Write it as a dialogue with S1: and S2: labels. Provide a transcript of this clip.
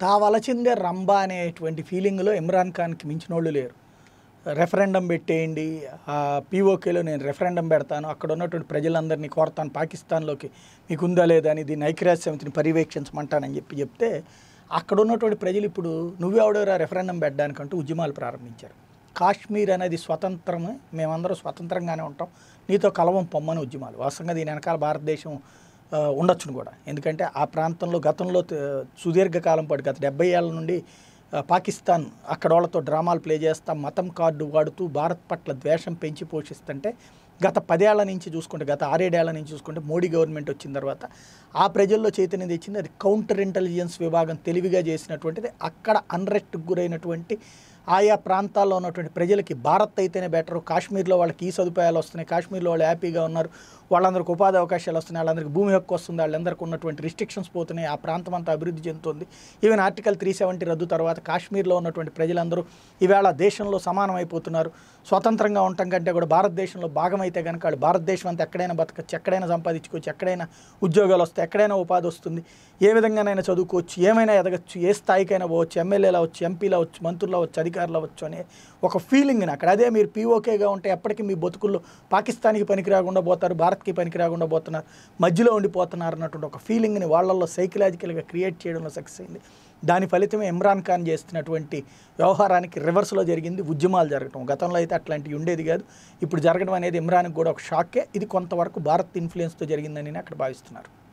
S1: తావలచిందే రంబ అనేటువంటి ఫీలింగ్లో ఇమ్రాన్ ఖాన్కి మించిన వాళ్ళు లేరు. రెఫరెండం పెట్టేయండి పీఓకేలో నేను రెఫరెండం పెడతాను అక్కడ ఉన్నటువంటి ప్రజలందరినీ కోరతాను పాకిస్తాన్లోకి మీకు ఉందా లేదా అని దీన్ని ఐక్యరాజ్య సమితిని పర్యవేక్షించమంటానని చెప్పి చెప్తే అక్కడ ఉన్నటువంటి ప్రజలు ఇప్పుడు నువ్వెవడోరా రెఫరెండం పెట్టడానికంటూ ఉద్యమాలు ప్రారంభించారు. కాశ్మీర్ అనేది స్వతంత్రమే మేమందరం స్వతంత్రంగానే ఉంటాం నీతో కలవం పొమ్మని ఉద్యమాలు. వాస్తవంగా దీని వెనకాల భారతదేశం ఉండొచ్చును కూడా. ఎందుకంటే ఆ ప్రాంతంలో గతంలో సుదీర్ఘకాలం పాటు గత డెబ్బై ఏళ్ళ నుండి పాకిస్తాన్ అక్కడ వాళ్ళతో డ్రామాలు ప్లే చేస్తా మతం కార్డు వాడుతూ భారత్ పట్ల ద్వేషం పెంచి పోషిస్తుంటే గత పదేళ్ళ నుంచి చూసుకుంటే గత ఆరేడేళ్ళ నుంచి చూసుకుంటే మోడీ గవర్నమెంట్ వచ్చిన తర్వాత ఆ ప్రజల్లో చైతన్యం తెచ్చింది అది కౌంటర్ ఇంటెలిజెన్స్ విభాగం తెలివిగా చేసినటువంటిది అక్కడ అన్రెస్ట్కి గురైనటువంటి ఆయా ప్రాంతాల్లో ఉన్నటువంటి ప్రజలకి భారత్ అయితేనే బెటర్. కాశ్మీర్లో వాళ్ళకి ఈ సదుపాయాలు వస్తున్నాయి. కాశ్మీర్లో వాళ్ళు హ్యాపీగా ఉన్నారు. వాళ్ళందరికీ ఉపాధి అవకాశాలు వస్తున్నాయి. వాళ్ళందరికీ భూమి హక్కు వస్తుంది. వాళ్ళందరికీ ఉన్నటువంటి రిస్ట్రిక్షన్స్ పోతున్నాయి. ఆ ప్రాంతం అంతా అభివృద్ధి చెందుతుంది. ఈవెన్ ఆర్టికల్ త్రీ సెవెంటీ రద్దు తర్వాత కాశ్మీర్లో ఉన్నటువంటి ప్రజలందరూ ఈవేళ దేశంలో సమానం అయిపోతున్నారు స్వతంత్రంగా ఉండటం కంటే కూడా భారతదేశంలో భాగం అయితే కనుక వాళ్ళు భారతదేశం అంతా ఎక్కడైనా బతకచ్చు. ఎక్కడైనా సంపాదించుకోవచ్చు. ఎక్కడైనా ఉద్యోగాలు వస్తాయి. ఎక్కడైనా ఉపాధి వస్తుంది. ఏ విధంగానైనా చదువుకోవచ్చు. ఏమైనా ఎదగచ్చు. ఏ స్థాయికైనా పోవచ్చు. ఎమ్మెల్యేలు అవచ్చు ఎంపీలు అవచ్చు మంత్రులు అవ్వచ్చు. అధికారులు అవ్వచ్చు అనే ఒక ఫీలింగ్ని అక్కడ. అదే మీరు పీఓకేగా ఉంటే ఎప్పటికీ మీ బతుకుల్లో పాకిస్తాన్కి పనికి రాకుండా పోతారు భారత్కి పనికి రాకుండా పోతున్నారు మధ్యలో ఉండిపోతున్నారు అన్నటువంటి ఒక ఫీలింగ్ని వాళ్ళల్లో సైకలాజికల్గా క్రియేట్ చేయడంలో సక్సెస్ అయింది. దాని ఫలితమే ఇమ్రాన్ ఖాన్ చేస్తున్నటువంటి వ్యవహారానికి రివర్స్లో జరిగింది ఉద్యమాలు జరగటం. గతంలో అయితే అట్లాంటివి ఉండేది కాదు. ఇప్పుడు జరగడం అనేది ఇమ్రాన్కి కూడా ఒక షాకే ఇది కొంతవరకు భారత్ ఇన్ఫ్లుయెన్స్తో జరిగిందని అక్కడ భావిస్తున్నారు.